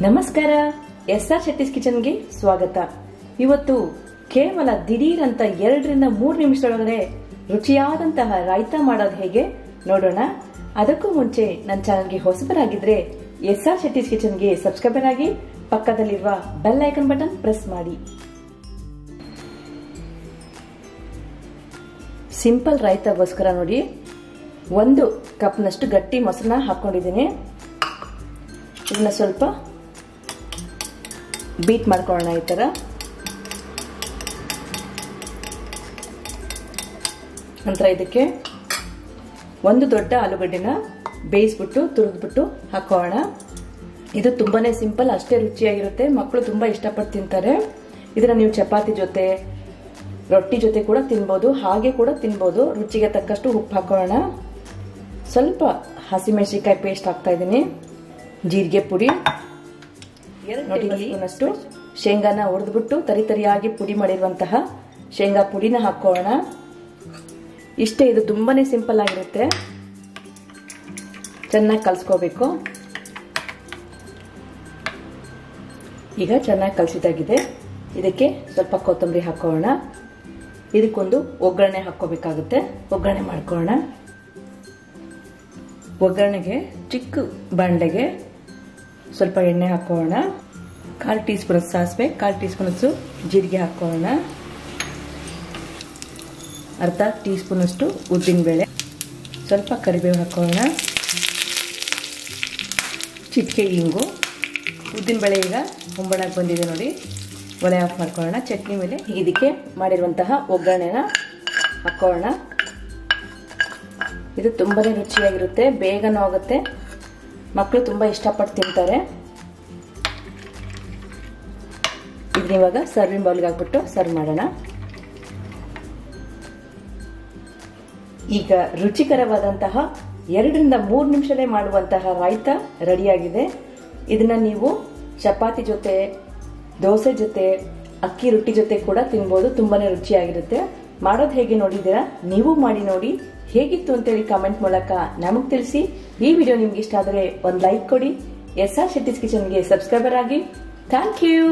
ನಮಸ್ಕಾರ. S R Shetty's ಕಿಚನ್ಗೆ ಸ್ವಾಗತ. ಇವತ್ತು ಕೇವಲ ದಿಢೀರಂತ ಎರಡರಿಂದ ಮೂರು ನಿಮಿಷದೊಳಗಡೆ ರುಚಿಯಾದಂತಹ ರಾಯ್ತ ಮಾಡೋದು ಹೇಗೆ ನೋಡೋಣ. ಅದಕ್ಕೂ ಮುಂಚೆ ನನ್ನ ಚಾನಲ್ಗೆ ಹೊಸಬರಾಗಿದ್ರೆ ಎಸ್ ಆರ್ ಶೆಟ್ಟಿಸ್ ಕಿಚನ್ಗೆ ಸಬ್ಸ್ಕ್ರೈಬರ್ ಆಗಿ ಪಕ್ಕದಲ್ಲಿರುವ ಬೆಲ್ ಐಕನ್ ಬಟನ್ ಪ್ರೆಸ್ ಮಾಡಿ. ಸಿಂಪಲ್ ರೈತಗೋಸ್ಕರ ನೋಡಿ. ಒಂದು ಕಪ್ನಷ್ಟು ಗಟ್ಟಿ ಮೊಸರನ್ನ ಹಾಕೊಂಡಿದ್ದೀನಿ. ಇದನ್ನ ಸ್ವಲ್ಪ ಬೀಟ್ ಮಾಡ್ಕೊಳ್ಳೋಣ ಈ ಥರ. ನಂತರ ಇದಕ್ಕೆ ಒಂದು ದೊಡ್ಡ ಆಲೂಗಡ್ಡೆನ ಬೇಯಿಸ್ಬಿಟ್ಟು, ತುರಿದ್ಬಿಟ್ಟು ಹಾಕೋಣ. ಇದು ತುಂಬಾ ಸಿಂಪಲ್, ಅಷ್ಟೇ ರುಚಿಯಾಗಿರುತ್ತೆ. ಮಕ್ಕಳು ತುಂಬ ಇಷ್ಟಪಟ್ಟು ತಿಂತಾರೆ. ಇದನ್ನು ನೀವು ಚಪಾತಿ ಜೊತೆ, ರೊಟ್ಟಿ ಜೊತೆ ಕೂಡ ತಿನ್ಬೋದು. ಹಾಗೆ ಕೂಡ ತಿನ್ಬೋದು. ರುಚಿಗೆ ತಕ್ಕಷ್ಟು ಉಪ್ಪು ಹಾಕೋಣ. ಸ್ವಲ್ಪ ಹಸಿಮೆಣಸಿಕಾಯಿ ಪೇಸ್ಟ್ ಹಾಕ್ತಾ ಇದ್ದೀನಿ. ಜೀರಿಗೆ ಪುಡಿ. ಸ್ಪೂನಷ್ಟು ಶೇಂಗಾನ ಹುರಿದ್ಬಿಟ್ಟು ತರಿ ತರಿಯಾಗಿ ಪುಡಿ ಮಾಡಿರುವಂತಹ ಶೇಂಗಾ ಪುಡಿನ ಹಾಕೋಣ. ಇಷ್ಟೇ ಇದು ತುಂಬಾನೇ ಸಿಂಪಲ್ ಆಗಿರುತ್ತೆ. ಚೆನ್ನಾಗಿ ಕಲ್ಸ್ಕೋಬೇಕು. ಈಗ ಚೆನ್ನಾಗಿ ಕಲಸಿದಾಗಿದೆ ಇದಕ್ಕೆ ಸ್ವಲ್ಪ ಕೊತ್ತಂಬರಿ ಹಾಕೋಣ. ಇದಕ್ಕೊಂದು ಒಗ್ಗರಣೆ ಹಾಕೋಬೇಕಾಗುತ್ತೆ ಒಗ್ಗರಣೆ ಮಾಡ್ಕೊಳ್ಳೋಣ ಒಗ್ಗರಣೆಗೆ ಚಿಕ್ಕ ಬಾಂಡೆಗೆ ಸ್ವಲ್ಪ ಎಣ್ಣೆ ಹಾಕೋಣ. ಕಾಲು ಟೀ ಸ್ಪೂನ್ ಸಾಸಿವೆ, ಕಾಲು ಟೀ ಸ್ಪೂನಷ್ಟು ಜೀರಿಗೆ ಹಾಕೋಣ. ಅರ್ಧ ಟೀ ಸ್ಪೂನಷ್ಟು ಉದ್ದಿನಬೇಳೆ ಸ್ವಲ್ಪ ಕರಿಬೇವು ಹಾಕೋಣ. ಚಿಟಿಕೆ ಇಂಗು. ಉದ್ದಿನಬೇಳೆ ಈಗ ಹೊಂಬಳಾಗಿ ಬಂದಿದೆ ನೋಡಿ. ಒಲೆ ಆಫ್ ಮಾಡ್ಕೊಳ್ಳೋಣ. ಚಟ್ನಿ ಮೇಲೆ ಇದಕ್ಕೆ ಮಾಡಿರುವಂತಹ ಒಗ್ಗರಣೆನ ಹಾಕೋಣ. ಇದು ತುಂಬಾ ರುಚಿಯಾಗಿರುತ್ತೆ, ಬೇಗನೂ ಆಗುತ್ತೆ. ಮಕ್ಕಳು ತುಂಬ ಇಷ್ಟಪಟ್ಟು ತಿಂತಾರೆ. ಇದನ್ನ ಇವಾಗ ಸರ್ವಿಂಗ್ ಬೌಲ್ಗೆ ಹಾಕ್ಬಿಟ್ಟು ಸರ್ವ್ ಮಾಡೋಣ. ಈಗ ರುಚಿಕರವಾದಂತಹ ಎರಡರಿಂದ ಮೂರು ನಿಮಿಷಲೇ ಮಾಡುವಂತಹ ರಾಯ್ತ ರೆಡಿಯಾಗಿದೆ. ಇದನ್ನ ನೀವು ಚಪಾತಿ ಜೊತೆ, ದೋಸೆ ಜೊತೆ, ಅಕ್ಕಿ, ರೊಟ್ಟಿ ಜೊತೆ ಕೂಡ ತಿನ್ಬೋದು. ತುಂಬಾನೇ ರುಚಿಯಾಗಿರುತ್ತೆ. ಮಾಡೋದು ಹೇಗೆ ನೋಡಿದ್ದೀರಾ ನೀವು ಮಾಡಿ ನೋಡಿ. ಹೇಗಿತ್ತು ಅಂತೇಳಿ ಕಾಮೆಂಟ್ ಮೂಲಕ ನಮಗೆ ತಿಳಿಸಿ. ಈ ವಿಡಿಯೋ ನಿಮ್ಗೆ ಇಷ್ಟ ಆದರೆ ಒಂದು ಲೈಕ್ ಕೊಡಿ. ಎಸ್ ಆರ್ ಶೆಟ್ಟಿಸ್ ಕಿಚನ್ಗೆ ಸಬ್ಸ್ಕ್ರೈಬರ್ ಆಗಿ. Thank you